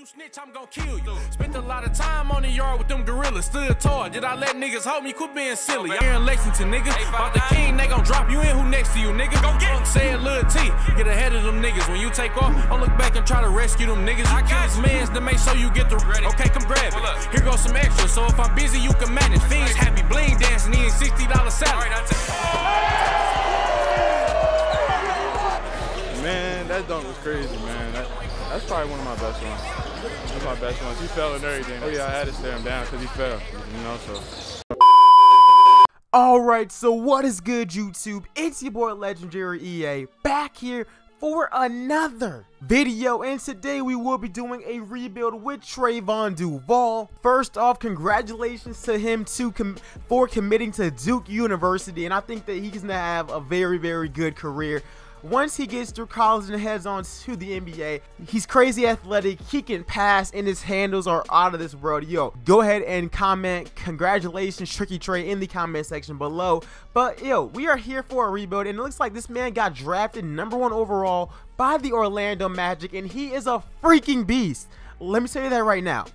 you snitch, I'm gonna kill you. Spent a lot of time on the yard with them gorillas, stood tall. Did I let niggas hold me? Quit being silly. I'm here in Lexington, nigga. About the king, they gon' drop you in. Who next to you, nigga? Go get it. Say it, Lil T. Get ahead of them niggas. When you take off, don't look back and try to rescue them niggas. You kill his mans to make sure you get the ready. Okay, come grab it. Here goes some extra. So if I'm busy, you can manage. Fiends happy, bling dancing, eating $60 salad. Man, that dunk was crazy, man. That, that's probably one of my best ones. One of my best ones. He fell and everything. Oh yeah, I had to stare him down because he fell. You know, so. Alright, so what is good YouTube? It's your boy Legendary EA back here for another video and today we will be doing a rebuild with Trevon Duval. First off, congratulations to him to com for committing to Duke University and I think that he's going to have a very very good career once he gets through college and heads on to the NBA, he's crazy athletic, he can pass, and his handles are out of this world. Yo, go ahead and comment congratulations Tricky Tre in the comment section below. But yo, we are here for a rebuild, and it looks like this man got drafted number one overall by the Orlando Magic, and he is a freaking beast. Let me tell you that right now.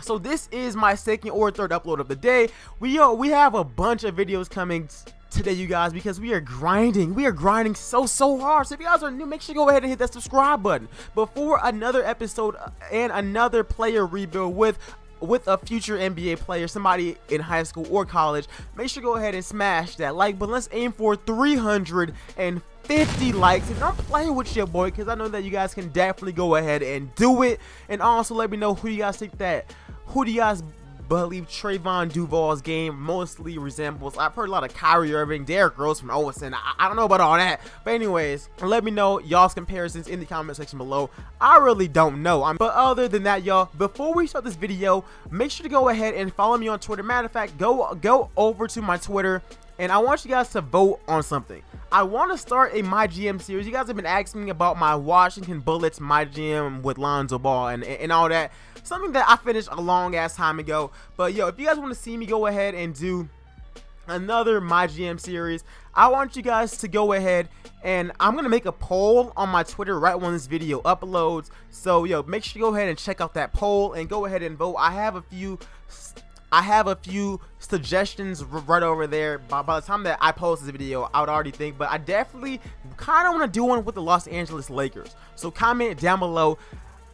So this is my second or third upload of the day. We yo, we have a bunch of videos coming today you guys because we are grinding we are grinding so so hard so if you guys are new make sure you go ahead and hit that subscribe button before another episode and another player rebuild with with a future NBA player, somebody in high school or college, make sure to go ahead and smash that like button. Let's aim for 350 likes. And I'm playing with your boy because I know that you guys can definitely go ahead and do it. And also let me know who you guys think that, who do you guys believe Trevon Duval's game mostly resembles. I've heard a lot of Kyrie Irving, Derrick Rose from Owens. I, I don't know about all that. But anyways, let me know y'all's comparisons in the comment section below. I really don't know. I'm, but other than that, y'all, before we start this video, make sure to go ahead and follow me on Twitter. Matter of fact, go go over to my Twitter and I want you guys to vote on something. I want to start a My GM series. You guys have been asking me about my Washington Bullets My GM with Lonzo Ball and, and all that. Something that I finished a long ass time ago. But yo, if you guys want to see me go ahead and do another My GM series, I want you guys to go ahead and I'm going to make a poll on my Twitter right when this video uploads. So yo, make sure you go ahead and check out that poll and go ahead and vote. I have a few I have a few suggestions right over there. By, by the time that I post this video, I would already think, but I definitely kind of want to do one with the Los Angeles Lakers. So comment down below.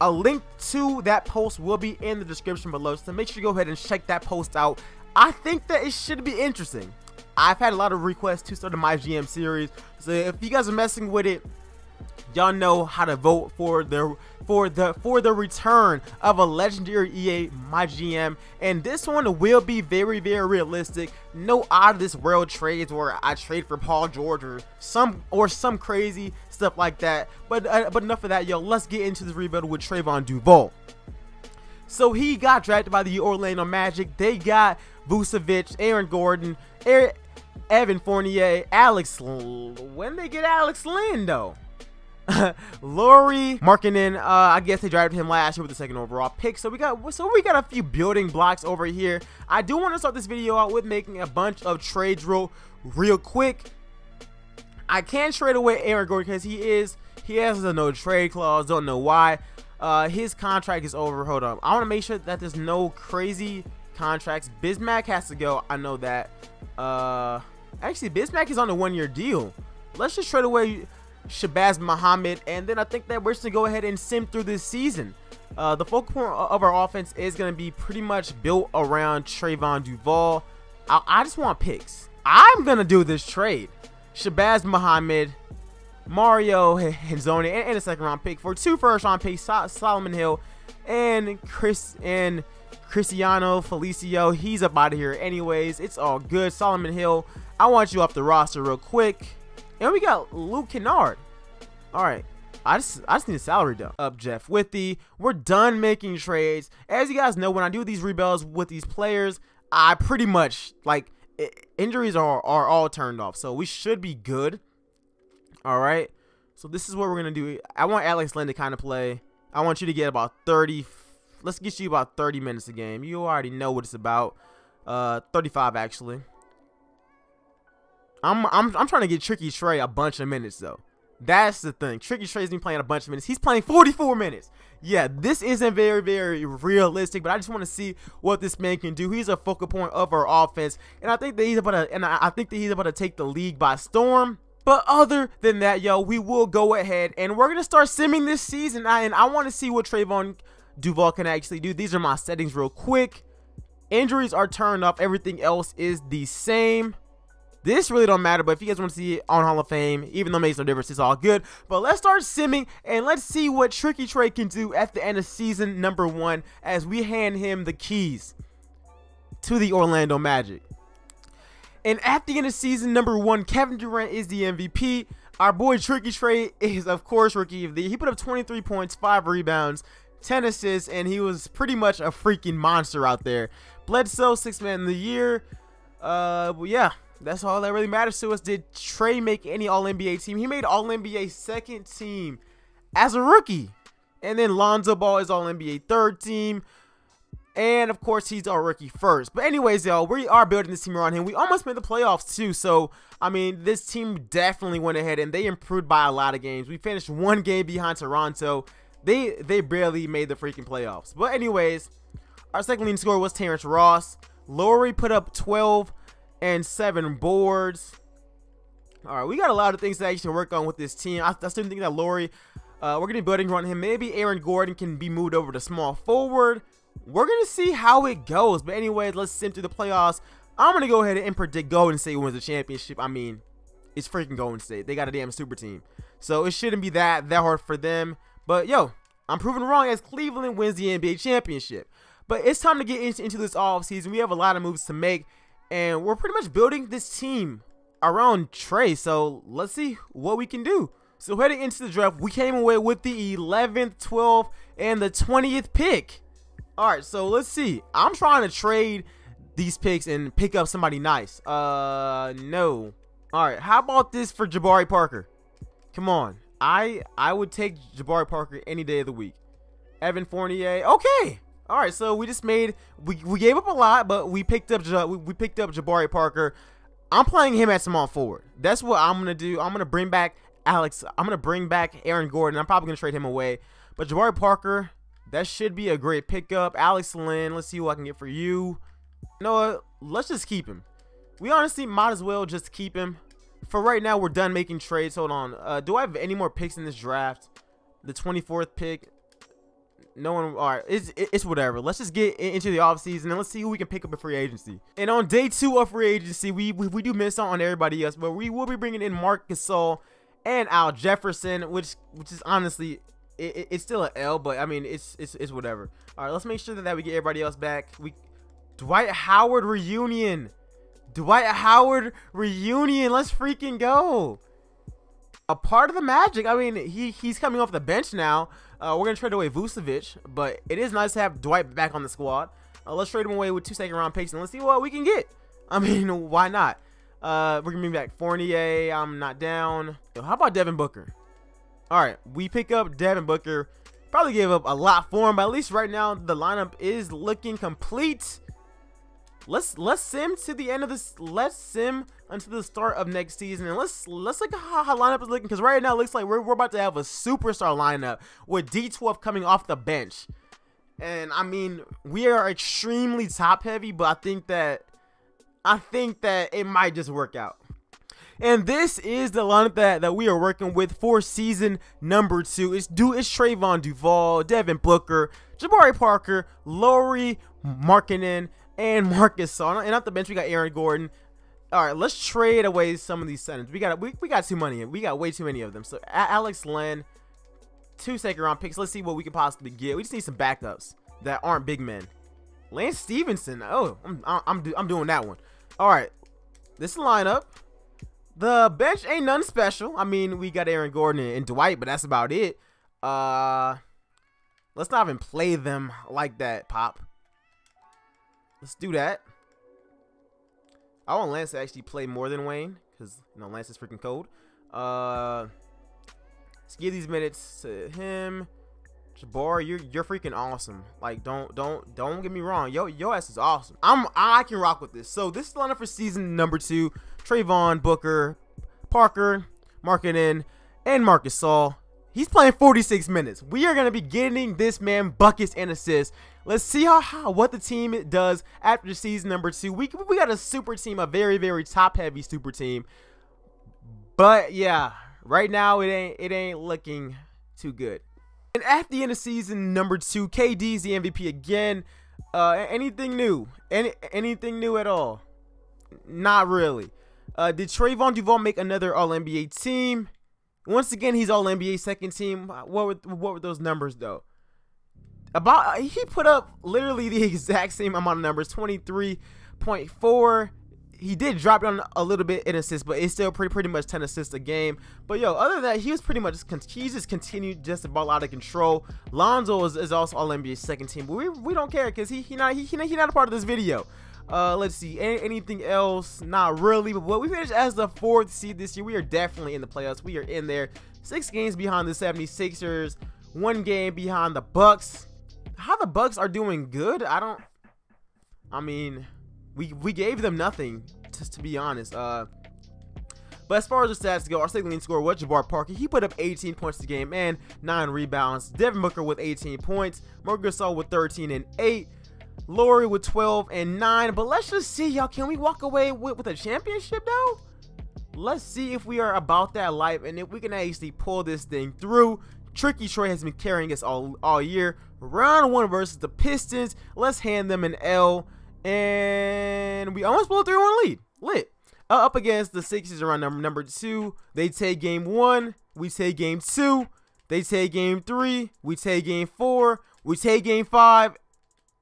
A link to that post will be in the description below, so make sure you go ahead and check that post out. I think that it should be interesting. I've had a lot of requests to start a My GM series, so if you guys are messing with it, y'all know how to vote for the for the for the return of a legendary EA my GM and this one will be very very realistic. No out of this world trades where I trade for Paul George or some or some crazy stuff like that. But uh, but enough of that yo let's get into this rebuild with Trevon Duval so he got drafted by the Orlando Magic. They got Vucevic Aaron Gordon Evan Fournier Alex when they get Alex Len though Lauri Markkanen, uh, I guess they drafted him last year with the second overall pick. So we got so we got a few building blocks over here. I do want to start this video out with making a bunch of trades real, real quick. I can't trade away Aaron Gordon because he is he has a no trade clause. Don't know why. Uh, his contract is over. Hold on. I want to make sure that there's no crazy contracts. Bismack has to go. I know that. Uh, actually, Bismack is on a one-year deal. Let's just trade away Shabazz Muhammad, and then I think that we're just to go ahead and sim through this season. Uh, the focal point of our offense is going to be pretty much built around Trevon Duval. I, I just want picks. I'm going to do this trade. Shabazz Muhammad, Mario Hezonja, and, and, a second round pick for two first round picks, Solomon Hill, and Chris and Cristiano Felicio. He's up out of here anyways. It's all good. Solomon Hill, I want you off the roster real quick. And we got Luke Kennard. All right. I just I just need a salary dump up Jeff with the We're done making trades. As you guys know, when I do these rebuilds with these players, I pretty much like injuries are are all turned off. So we should be good. All right. So this is what we're gonna do. I want Alex Len to kind of play. I want you to get about 30. Let's get you about 30 minutes a game. You already know what it's about. Uh, 35 actually. I'm I'm I'm trying to get Tricky Tre a bunch of minutes though. That's the thing. Tricky Tre's been playing a bunch of minutes. He's playing 44 minutes. Yeah, this isn't very, very realistic, but I just want to see what this man can do. He's a focal point of our offense, and I think that he's about to, and I think that he's about to take the league by storm. But other than that, yo, we will go ahead and we're gonna start simming this season, and I want to see what Trevon Duval can actually do. These are my settings real quick. Injuries are turned up. Everything else is the same. This really don't matter, but if you guys want to see it on Hall of Fame, even though it makes no difference, it's all good. But let's start simming and let's see what Tricky Tre can do at the end of season number one as we hand him the keys to the Orlando Magic. And at the end of season number one, Kevin Durant is the MVP. Our boy Tricky Tre is, of course, rookie of the year. He put up 23 points, 5 rebounds, 10 assists, and he was pretty much a freaking monster out there. Bledsoe, 6 man of the year. Uh, but yeah, that's all that really matters to us. Did Trey make any All NBA team? He made All NBA second team as a rookie. And then Lonzo Ball is All NBA third team. And of course, he's our rookie first. But, anyways, y'all, we are building this team around him. We almost made the playoffs, too. So, I mean, this team definitely went ahead and they improved by a lot of games. We finished one game behind Toronto. They they barely made the freaking playoffs. But, anyways, our second leading scorer was Terrence Ross. Lauri put up 12 and seven boards. All right, we got a lot of things that you to actually work on with this team. I, I still think that Lauri, uh, we're going to be building around him. Maybe Aaron Gordon can be moved over to small forward. We're going to see how it goes. But anyways, let's sim through the playoffs. I'm going to go ahead and predict Golden State wins the championship. I mean, it's freaking Golden State. They got a damn super team. So it shouldn't be that, that hard for them. But yo, I'm proven wrong as Cleveland wins the NBA championship. But it's time to get into, into this offseason. We have a lot of moves to make. And we're pretty much building this team around Trey. So let's see what we can do. So heading into the draft, we came away with the 11th, 12th, and the 20th pick. All right, so let's see. I'm trying to trade these picks and pick up somebody nice. Uh, no. All right, how about this for Jabari Parker? Come on. I I would take Jabari Parker any day of the week. Evan Fournier. Okay. All right, so we just made we, we gave up a lot, but we picked up we, we picked up Jabari Parker. I'm playing him at small forward. That's what I'm gonna do. I'm gonna bring back Alex. I'm gonna bring back Aaron Gordon. I'm probably gonna trade him away. But Jabari Parker, that should be a great pickup. Alex Len. let's see what I can get for you. Know? Let's just keep him. We honestly might as well just keep him. For right now, we're done making trades. Hold on. Uh, do I have any more picks in this draft? The 24th pick no one all right it's it's whatever. Let's just get into the off season and let's see who we can pick up in free agency. And on day two of free agency we we, we do miss out on everybody else but we will be bringing in Marc Gasol and Al Jefferson which which is honestly it, it's still an L but I mean it's it's, it's whatever. All right let's make sure that, that we get everybody else back. We Dwight Howard reunion. Dwight Howard reunion. Let's freaking go. A part of the magic. I mean he he's coming off the bench now uh, we're going to trade away Vucevic, but it is nice to have Dwight back on the squad. Uh, let's trade him away with two second round picks and let's see what we can get. I mean, why not? Uh, we're going to bring back Fournier. I'm not down. How about Devin Booker? All right, we pick up Devin Booker. Probably gave up a lot for him, but at least right now the lineup is looking complete. Let's let's sim to the end of this. Let's sim until the start of next season, and let's let's look at how, how lineup is looking. Because right now it looks like we're we're about to have a superstar lineup with D12 coming off the bench. And I mean, we are extremely top heavy, but I think that I think that it might just work out. And this is the lineup that, that we are working with for season number two. It's do it's Trevon Duval, Devin Booker, Jabari Parker, Lauri Markkanen, and Marcus Gasol. And off the bench, we got Aaron Gordon. All right, let's trade away some of these centers. We got we, we got too many. We got way too many of them. So Alex Len, two second round picks. Let's see what we can possibly get. We just need some backups that aren't big men. Lance Stephenson. Oh, I'm I'm I'm doing that one. All right, this lineup. The bench ain't nothing special. I mean, we got Aaron Gordon and Dwight, but that's about it. Uh, let's not even play them like that, Pop. Let's do that. I want Lance to actually play more than Wayne because you know Lance is freaking cold. Uh, let's give these minutes to him. Jabbar, you're you're freaking awesome. Like don't don't don't get me wrong. Yo yo ass is awesome. I'm I can rock with this. So this is lineup for season number two. Trevon Booker, Parker, Markkanen, and Marcus Gasol. He's playing 46 minutes. We are going to be getting this man buckets and assists. Let's see how, how what the team does after season number two. We, we got a super team, a very, very top-heavy super team. But, yeah, right now it ain't it ain't looking too good. And at the end of season number two, KD's the MVP again. Uh, anything new? Any anything new at all? Not really. Uh, did Trevon Duval make another All NBA team? Once again, he's All NBA second team. What were what were those numbers though? About he put up literally the exact same amount of numbers, twenty three point four he did drop down a little bit in assists, but it's still pretty pretty much 10 assists a game. But yo, other than that, he was pretty much he just continued just about out of control. Lonzo is, is also All NBA second team, but we, we don't care because he he not he, he not a part of this video. Uh, let's see, Any, anything else? Not really. But what we finished as the fourth seed this year, we are definitely in the playoffs. We are in there. Six games behind the 76ers, one game behind the Bucks. How the Bucks are doing good? I don't. I mean, we we gave them nothing, just to be honest. Uh, but as far as the stats go, our second leading scorer was Jabari Parker. He put up 18 points a game and 9 rebounds. Devin Booker with 18 points. Marc Gasol with 13 and 8. Lauri with 12 and 9. But let's just see, y'all. Can we walk away with, with a championship, though? Let's see if we are about that life and if we can actually pull this thing through. Tricky Troy has been carrying us all, all year. Round one versus the Pistons. Let's hand them an L. And we almost blew a 3 1 lead. Lit. Uh, up against the Sixers around number, number two. They take game one. We take game two. They take game three. We take game four. We take game five.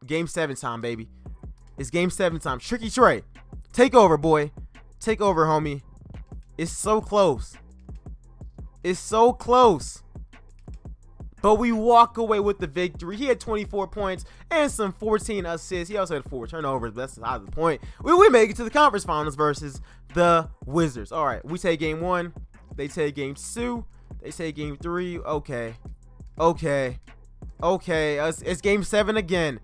Game seven time, baby. It's game seven time. Tricky Tre. Take over, boy. Take over, homie. It's so close. It's so close. But we walk away with the victory. He had 24 points and some 14 assists. He also had four turnovers, but that's not the point. We, we make it to the conference finals versus the Wizards. All right, we take game one. They take game two. They take game three. Okay. Okay. Okay. It's, it's game seven again.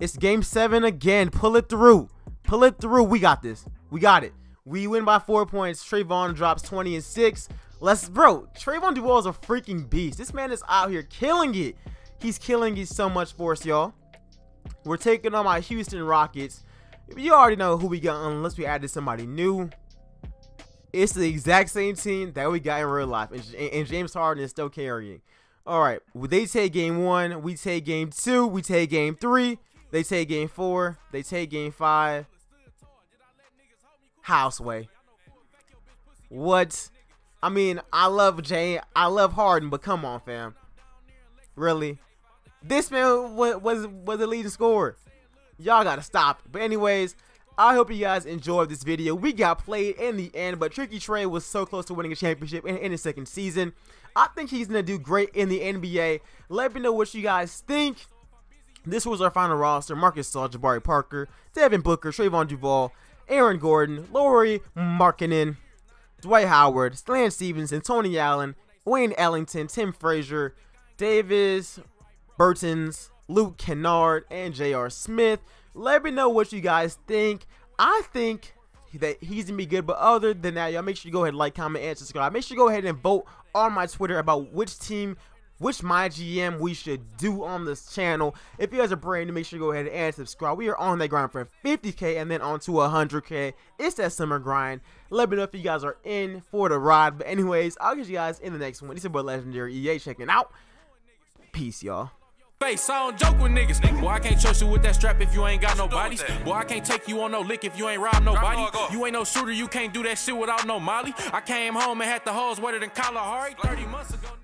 It's game seven again. Pull it through. Pull it through. We got this. We got it. We win by four points. Trevon drops 20 and 6. Let's, bro, Trevon Duval is a freaking beast. This man is out here killing it. He's killing it so much for us, y'all. We're taking on my Houston Rockets. You already know who we got unless we added somebody new. It's the exact same team that we got in real life. And, James Harden is still carrying. All right. They take game one. We take game two. We take game three. They take game four. They take game five. Houseway. What? I mean, I love Jay, I love Harden, but come on, fam. Really? This man was was, the leading scorer. Y'all gotta stop. But anyways, I hope you guys enjoyed this video. We got played in the end, but Tricky Tre was so close to winning a championship in, in his second season. I think he's gonna do great in the NBA. Let me know what you guys think. This was our final roster. Marcus Gasol, Jabari Parker, Devin Booker, Trevon Duval, Aaron Gordon, Lauri Markkanen, Dwight Howard, Stan Stevenson, Tony Allen, Wayne Ellington, Tim Frazier, Davis, Bertans, Luke Kennard, and J.R. Smith. Let me know what you guys think. I think that he's gonna be good, but other than that, y'all make sure you go ahead and like, comment, and subscribe. Make sure you go ahead and vote on my Twitter about which team which my GM we should do on this channel. If you guys are brand new, make sure you go ahead and subscribe. We are on that grind for 50k and then on to 100k. It's that summer grind. Let me know if you guys are in for the ride. But anyways, I'll get you guys in the next one. It's your boy Legendary EA checking out. Peace, y'all face. I don't joke with niggas. Boy, I can't trust you with that strap if you ain't got no bodies. Boy, I can't take you on no lick if you ain't nobody. You ain't no shooter, you can't do that shit without no molly. I came home and had the hoes wetter than Kalahari 30 months ago.